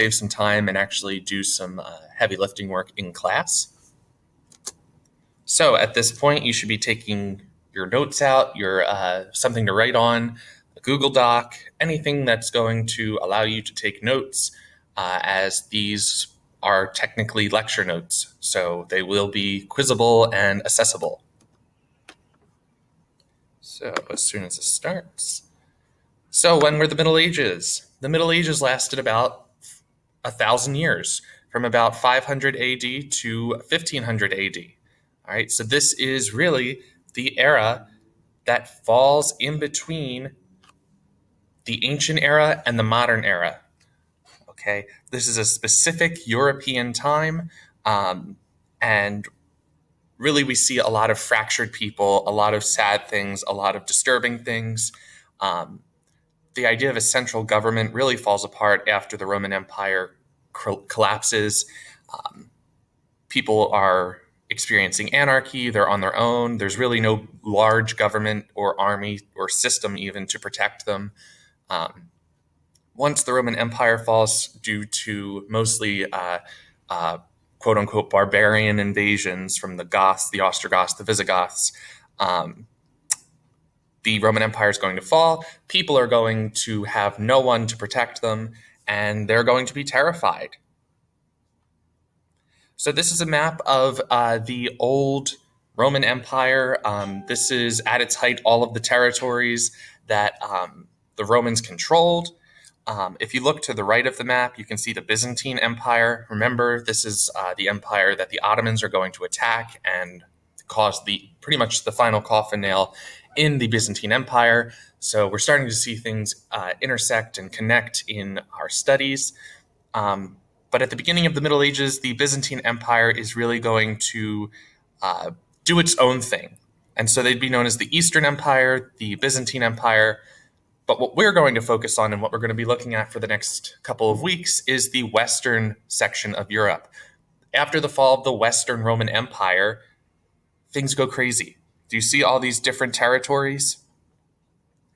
save some time and actually do some uh, heavy lifting work in class. So at this point, you should be taking your notes out, your uh, something to write on, a Google Doc, anything that's going to allow you to take notes, uh, as these are technically lecture notes, so they will be quizable and accessible. So as soon as it starts. So when were the Middle Ages? The Middle Ages lasted about a thousand years, from about 500 AD to 1500 AD. All right, so this is really the era that falls in between the ancient era and the modern era. Okay, this is a specific European time, um, and really we see a lot of fractured people, a lot of sad things, a lot of disturbing things. Um, the idea of a central government really falls apart after the Roman Empire collapses. Um, people are experiencing anarchy, they're on their own. There's really no large government or army or system even to protect them. Um, once the Roman Empire falls due to mostly uh, uh, quote unquote barbarian invasions from the Goths, the Ostrogoths, the Visigoths, um, the Roman Empire is going to fall. People are going to have no one to protect them, and they're going to be terrified. So this is a map of uh, the old Roman Empire. Um, this is at its height all of the territories that um, the Romans controlled. Um, if you look to the right of the map, you can see the Byzantine Empire. Remember, this is uh, the empire that the Ottomans are going to attack and cause the pretty much the final coffin nail in the Byzantine Empire. So we're starting to see things uh, intersect and connect in our studies. Um, but at the beginning of the Middle Ages, the Byzantine Empire is really going to uh, do its own thing. And so they'd be known as the Eastern Empire, the Byzantine Empire. But what we're going to focus on and what we're going to be looking at for the next couple of weeks is the Western section of Europe. After the fall of the Western Roman Empire, things go crazy. Do you see all these different territories?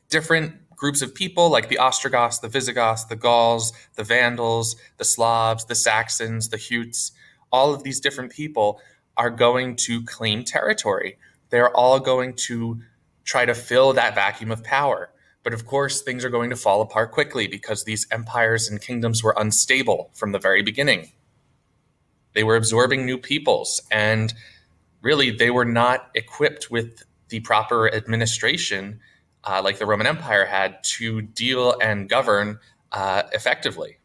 Different groups of people like the Ostrogoths, the Visigoths, the Gauls, the Vandals, the Slavs, the Saxons, the Jutes, all of these different people are going to claim territory. They're all going to try to fill that vacuum of power. But of course, things are going to fall apart quickly because these empires and kingdoms were unstable from the very beginning. They were absorbing new peoples and really they were not equipped with the proper administration uh, like the Roman Empire had to deal and govern uh, effectively.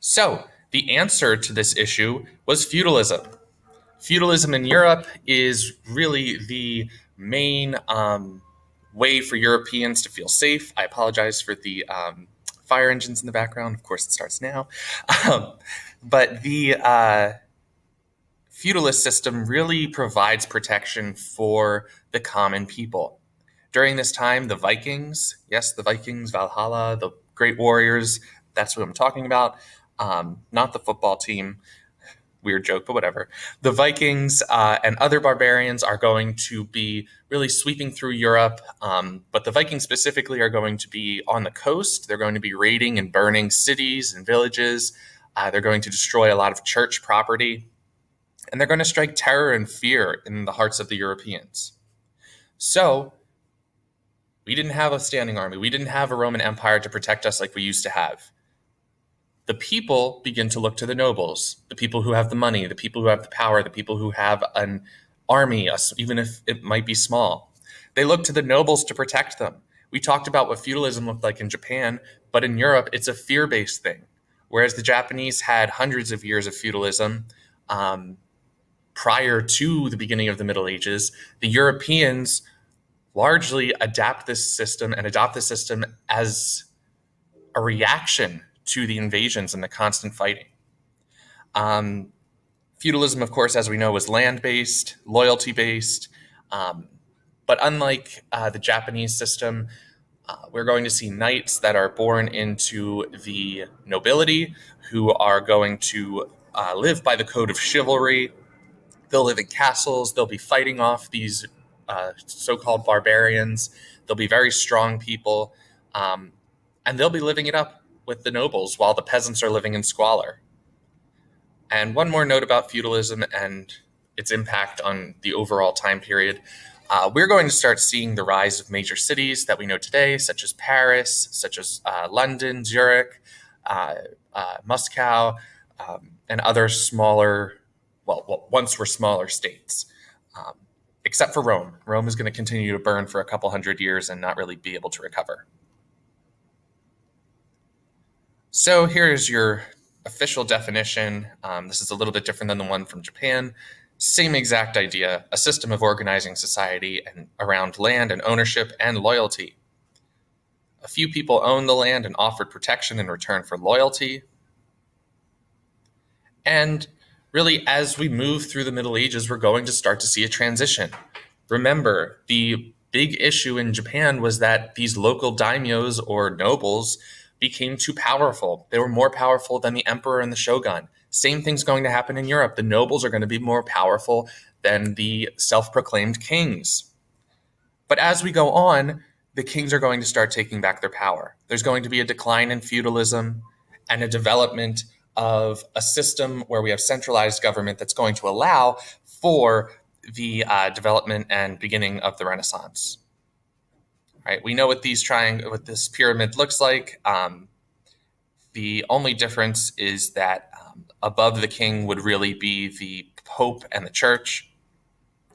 So, the answer to this issue was feudalism. Feudalism in Europe is really the main um, way for Europeans to feel safe. I apologize for the um, fire engines in the background. Of course, it starts now. Um, but the uh, feudalist system really provides protection for the common people. During this time, the Vikings, yes, the Vikings, Valhalla, the great warriors, that's what I'm talking about, um, not the football team. Weird joke, but whatever. The Vikings uh, and other barbarians are going to be really sweeping through Europe, um, but the Vikings specifically are going to be on the coast. They're going to be raiding and burning cities and villages. Uh, they're going to destroy a lot of church property and they're going to strike terror and fear in the hearts of the Europeans. So, we didn't have a standing army. We didn't have a Roman Empire to protect us like we used to have. The people begin to look to the nobles, the people who have the money, the people who have the power, the people who have an army, even if it might be small. They look to the nobles to protect them. We talked about what feudalism looked like in Japan, but in Europe, it's a fear based thing. Whereas the Japanese had hundreds of years of feudalism, um, prior to the beginning of the Middle Ages, the Europeans largely adapt this system and adopt the system as a reaction to the invasions and the constant fighting. Um, feudalism, of course, as we know, was land based, loyalty based. Um, but unlike uh, the Japanese system, uh, we're going to see knights that are born into the nobility who are going to uh, live by the code of chivalry, They'll live in castles. They'll be fighting off these uh, so-called barbarians. They'll be very strong people, um, and they'll be living it up. with the nobles while the peasants are living in squalor. And one more note about feudalism and its impact on the overall time period. Uh, we're going to start seeing the rise of major cities that we know today, such as Paris, such as uh, London, Zurich, uh, uh Moscow, um, and other smaller, well, once were smaller states. Um, except for Rome. Rome is going to continue to burn for a couple hundred years and not really be able to recover. So here's your official definition. Um, this is a little bit different than the one from Japan. Same exact idea, a system of organizing society and around land and ownership and loyalty. A few people owned the land and offered protection in return for loyalty. And really, as we move through the Middle Ages, we're going to start to see a transition. Remember, the big issue in Japan was that these local daimyos or nobles became too powerful. They were more powerful than the emperor and the shogun. Same thing's going to happen in Europe. The nobles are going to be more powerful than the self proclaimed kings. But as we go on, the kings are going to start taking back their power. There's going to be a decline in feudalism and a development of a system where we have centralized government that's going to allow for the uh, development and beginning of the Renaissance. Right, we know what these triangle, what this pyramid looks like. Um, the only difference is that above the king would really be the pope and the church.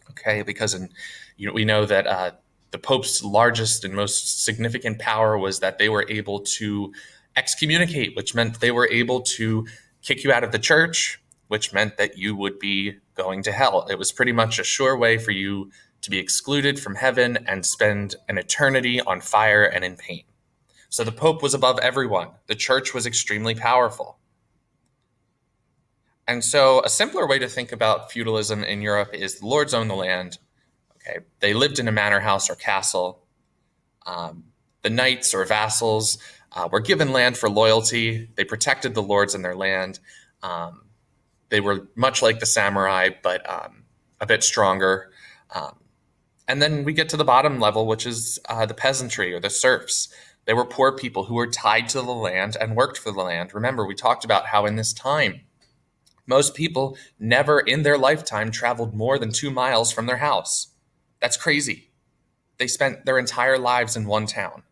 Okay, because in, you know, we know that uh, the pope's largest and most significant power was that they were able to excommunicate, which meant they were able to kick you out of the church, which meant that you would be going to hell. It was pretty much a sure way for you to be excluded from heaven and spend an eternity on fire and in pain. So the Pope was above everyone. The church was extremely powerful. And so, a simpler way to think about feudalism in Europe is the lords own the land. Okay, they lived in a manor house or castle. Um, the knights or vassals uh, were given land for loyalty. They protected the lords and their land. Um, they were much like the samurai, but um, a bit stronger. Um, and then we get to the bottom level, which is uh, the peasantry or the serfs. They were poor people who were tied to the land and worked for the land. Remember, we talked about how in this time, most people never in their lifetime traveled more than two miles from their house. That's crazy. They spent their entire lives in one town.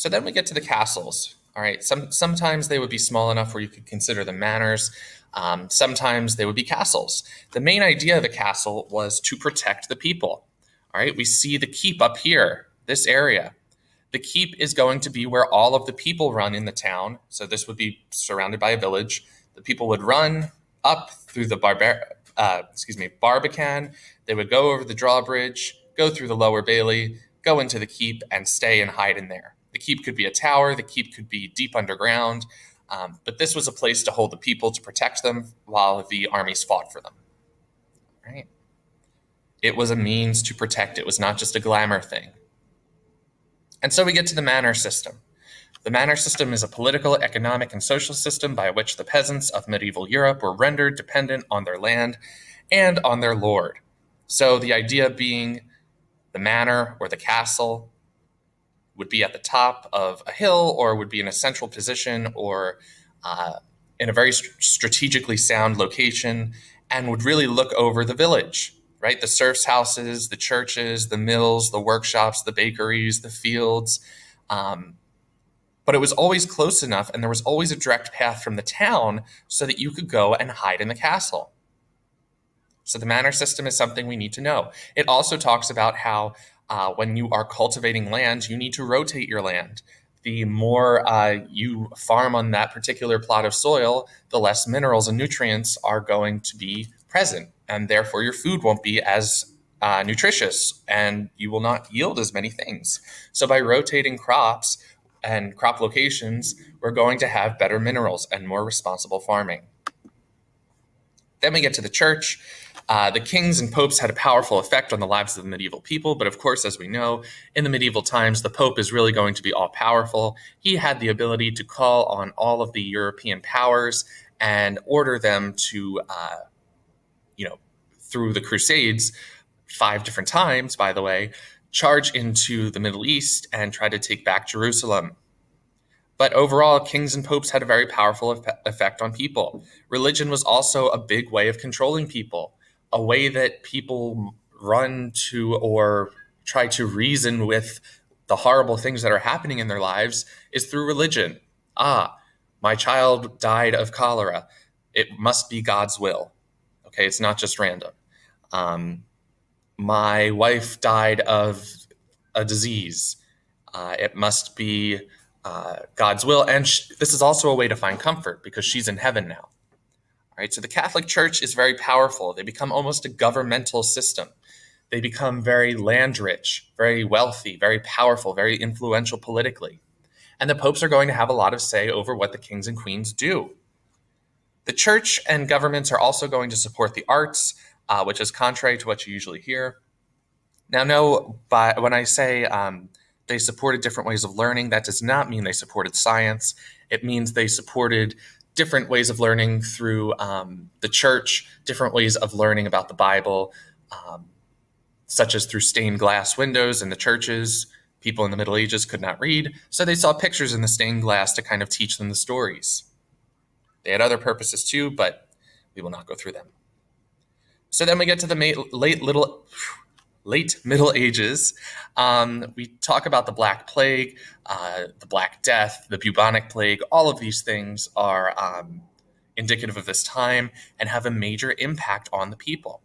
So then we get to the castles. All right, Some, sometimes they would be small enough where you could consider them manors. Um, sometimes they would be castles. The main idea of a castle was to protect the people. All right, we see the keep up here, this area. The keep is going to be where all of the people run in the town. So this would be surrounded by a village. The people would run up through the barbar uh, excuse me, Barbican. They would go over the drawbridge, go through the lower bailey, go into the keep, and stay and hide in there. The keep could be a tower. The keep could be deep underground. Um, but this was a place to hold the people to protect them while the armies fought for them. Right? It was a means to protect. It was not just a glamour thing. And so we get to the manor system. The manor system is a political, economic, and social system by which the peasants of medieval Europe were rendered dependent on their land and on their lord. So the idea being the manor or the castle would be at the top of a hill or would be in a central position or uh, in a very st- strategically sound location and would really look over the village right? The serfs' houses, the churches, the mills, the workshops, the bakeries, the fields. Um, but it was always close enough, and there was always a direct path from the town so that you could go and hide in the castle. So the manor system is something we need to know. It also talks about how uh, when you are cultivating land, you need to rotate your land. The more uh, you farm on that particular plot of soil, the less minerals and nutrients are going to be present and therefore your food won't be as uh, nutritious and you will not yield as many things. So by rotating crops and crop locations, we're going to have better minerals and more responsible farming. Then we get to the church. Uh, the kings and popes had a powerful effect on the lives of the medieval people, but of course, as we know, in the medieval times, the pope is really going to be all powerful. He had the ability to call on all of the European powers and order them to uh, you know, through the Crusades, five different times, by the way, charge into the Middle East and try to take back Jerusalem. But overall, kings and popes had a very powerful effect on people. Religion was also a big way of controlling people, a way that people run to or try to reason with the horrible things that are happening in their lives is through religion. Ah, my child died of cholera. It must be God's will. Okay, it's not just random. Um, my wife died of a disease. Uh, it must be uh, God's will. And sh- this is also a way to find comfort because she's in heaven now. Right, so the Catholic Church is very powerful. They become almost a governmental system. They become very land rich, very wealthy, very powerful, very influential politically. And the popes are going to have a lot of say over what the kings and queens do. The church and governments are also going to support the arts, uh, which is contrary to what you usually hear. Now, no, but when I say um, they supported different ways of learning. That does not mean they supported science. It means they supported different ways of learning through um, the church, different ways of learning about the Bible, um, such as through stained glass windows in the churches. People in the Middle Ages could not read, so they saw pictures in the stained glass to kind of teach them the stories. They had other purposes too, but we will not go through them. So then we get to the late little late Middle Ages. Um, we talk about the Black Plague, uh, the Black Death, the bubonic plague. All of these things are um, indicative of this time and have a major impact on the people.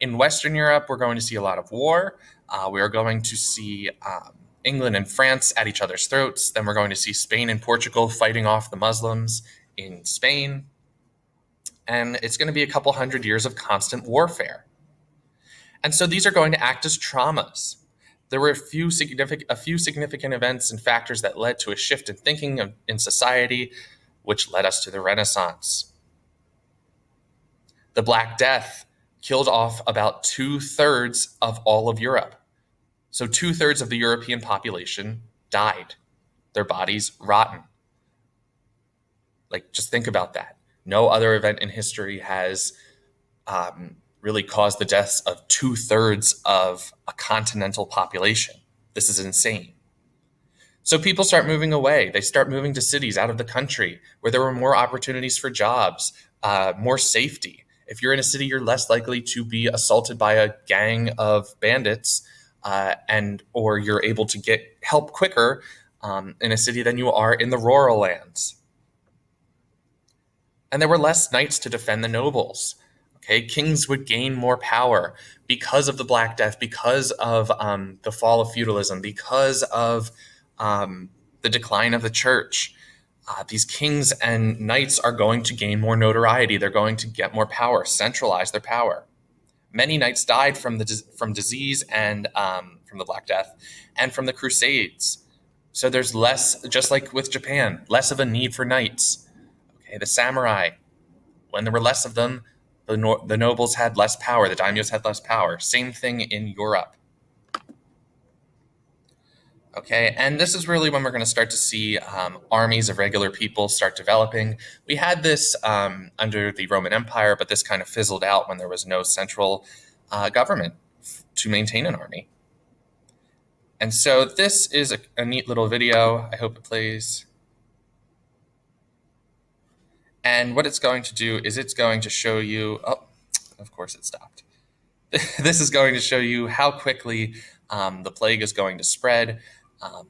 In Western Europe, we're going to see a lot of war. Uh, we are going to see um, England and France at each other's throats. Then we're going to see Spain and Portugal fighting off the Muslims in Spain. And it's going to be a couple hundred years of constant warfare. And so these are going to act as traumas. There were a few significant, a few significant events and factors that led to a shift in thinking of, in society, which led us to the Renaissance. The Black Death killed off about two thirds of all of Europe. So, two thirds of the European population died, their bodies rotten. Like, just think about that. No other event in history has um, really caused the deaths of two thirds of a continental population. This is insane. So people start moving away. They start moving to cities out of the country where there were more opportunities for jobs, uh, more safety. If you're in a city, you're less likely to be assaulted by a gang of bandits, uh, and or you're able to get help quicker um, in a city than you are in the rural lands. And there were less knights to defend the nobles. Okay, kings would gain more power because of the Black Death, because of um, the fall of feudalism, because of um, the decline of the church. Uh, these kings and knights are going to gain more notoriety. They're going to get more power, centralize their power. Many knights died from the from disease and um, from the Black Death, and from the Crusades. So there's less, just like with Japan, less of a need for knights. Okay, the samurai, when there were less of them, the, no- the nobles had less power, the daimyos had less power. Same thing in Europe. Okay, and this is really when we're going to start to see um, armies of regular people start developing. We had this um, under the Roman Empire, but this kind of fizzled out when there was no central uh, government to maintain an army. And so this is a, a neat little video. I hope it plays. And what it's going to do is it's going to show you, oh, of course it stopped. this is going to show you how quickly um, the plague is going to spread um,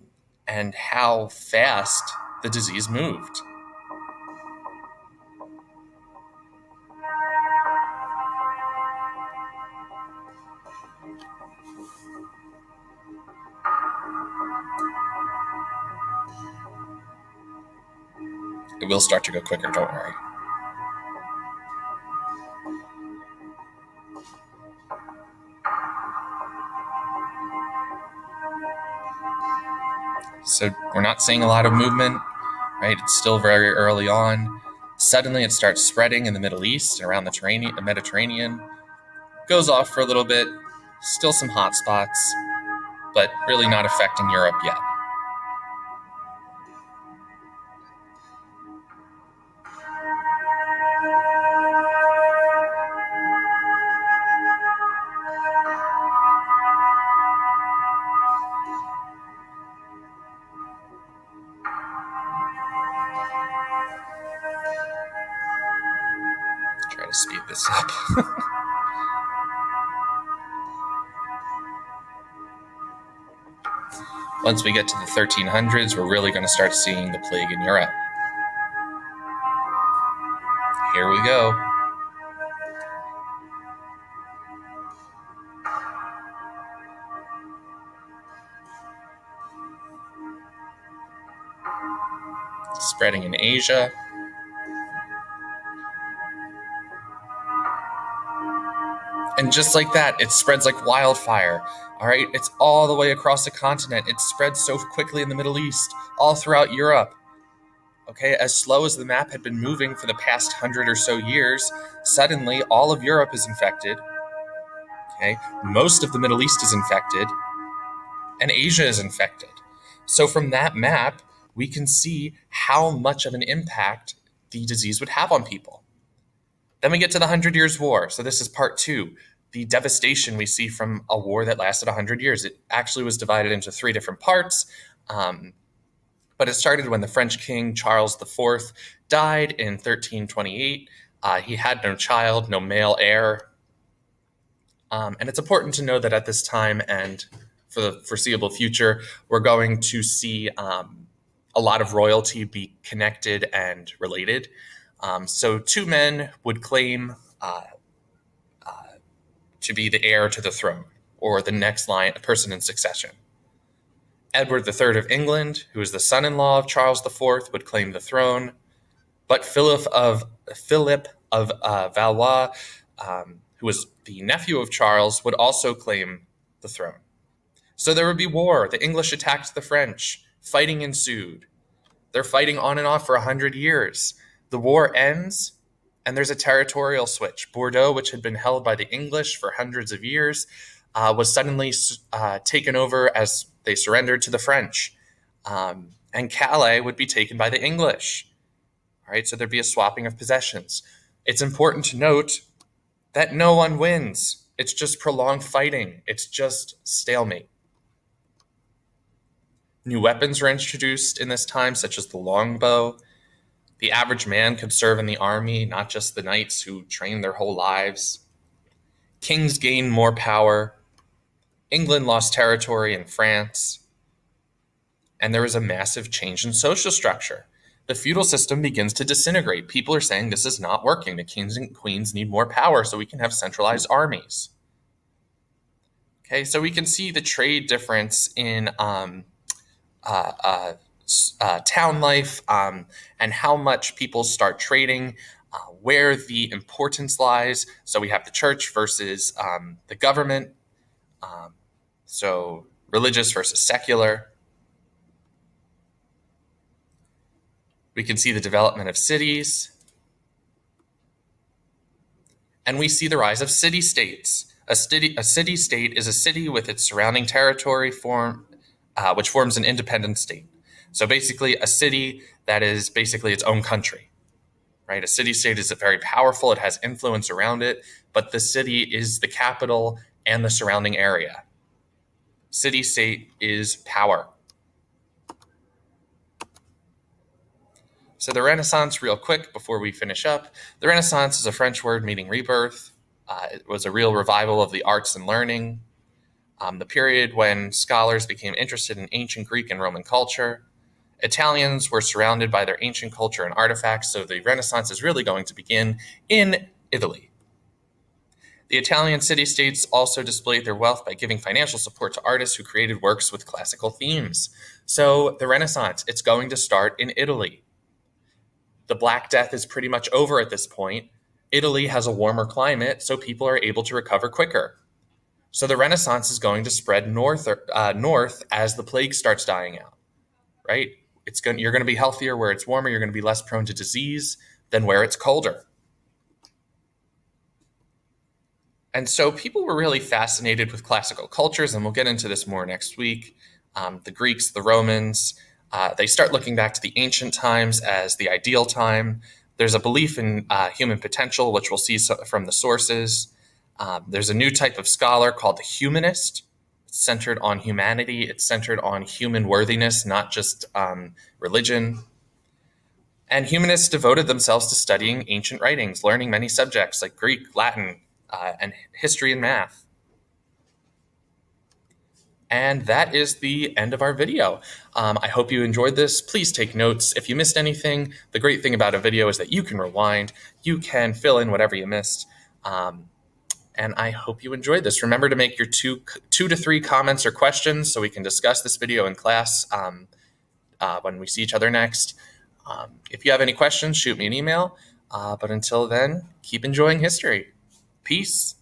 and how fast the disease moved. It will start to go quicker, don't worry. So we're not seeing a lot of movement, right? It's still very early on. Suddenly it starts spreading in the Middle East, and around the Mediterranean. Goes off for a little bit, still some hot spots, but really not affecting Europe yet. Once we get to the 1300s, we're really going to start seeing the plague in Europe. Here we go. Spreading in Asia. And just like that, it spreads like wildfire. All right, it's all the way across the continent. It spreads so quickly in the Middle East, all throughout Europe. Okay, as slow as the map had been moving for the past hundred or so years, suddenly all of Europe is infected. Okay, most of the Middle East is infected, and Asia is infected. So, from that map, we can see how much of an impact the disease would have on people. Then we get to the Hundred Years' War. So, this is part two the devastation we see from a war that lasted 100 years. It actually was divided into three different parts. Um, but it started when the French king Charles IV died in 1328. Uh, he had no child, no male heir. Um, and it's important to know that at this time and for the foreseeable future, we're going to see um, a lot of royalty be connected and related. Um, so, two men would claim uh, to be the heir to the throne or the next line, person in succession. Edward III of England, who was the son-in-law of Charles IV, would claim the throne, but Philip of Philip of uh, Valois, um, who was the nephew of Charles, would also claim the throne. So there would be war. The English attacked the French. Fighting ensued. They're fighting on and off for a hundred years. The war ends, and there's a territorial switch. Bordeaux, which had been held by the English for hundreds of years, uh, was suddenly uh, taken over as they surrendered to the French. Um, and Calais would be taken by the English. All right, so there'd be a swapping of possessions. It's important to note that no one wins. It's just prolonged fighting. It's just stalemate. New weapons were introduced in this time, such as the longbow. The average man could serve in the army, not just the knights who trained their whole lives. Kings gained more power. England lost territory in France, and there was a massive change in social structure. The feudal system begins to disintegrate. People are saying this is not working. The kings and queens need more power so we can have centralized armies. Okay, so we can see the trade difference in um, uh, uh, uh, town life um, and how much people start trading, uh, where the importance lies. So we have the church versus um, the government. Um, so religious versus secular. We can see the development of cities. And we see the rise of city states. A city, a city state is a city with its surrounding territory form, uh, which forms an independent state. So basically, a city that is basically its own country, right? A city state is very powerful, it has influence around it, but the city is the capital and the surrounding area. City state is power. So the Renaissance, real quick before we finish up. The Renaissance is a French word meaning rebirth. Uh, it was a real revival of the arts and learning. Um, the period when scholars became interested in ancient Greek and Roman culture. Italians were surrounded by their ancient culture and artifacts, so the Renaissance is really going to begin in Italy. The Italian city-states also displayed their wealth by giving financial support to artists who created works with classical themes. So the Renaissance, it's going to start in Italy. The Black Death is pretty much over at this point. Italy has a warmer climate, so people are able to recover quicker. So the Renaissance is going to spread north, uh, north as the plague starts dying out, right? It's going, you're going to be healthier where it's warmer. You're going to be less prone to disease than where it's colder. And so people were really fascinated with classical cultures, and we'll get into this more next week. Um, the Greeks, the Romans, uh, they start looking back to the ancient times as the ideal time. There's a belief in uh, human potential, which we'll see so from the sources. Um, there's a new type of scholar called the humanist. Centered on humanity, it's centered on human worthiness, not just um, religion. And humanists devoted themselves to studying ancient writings, learning many subjects like Greek, Latin, uh, and history and math. And that is the end of our video. Um, I hope you enjoyed this. Please take notes. If you missed anything, the great thing about a video is that you can rewind, you can fill in whatever you missed. Um, and I hope you enjoyed this. Remember to make your two, two to three comments or questions so we can discuss this video in class um, uh, when we see each other next. Um, if you have any questions, shoot me an email. Uh, but until then, keep enjoying history. Peace.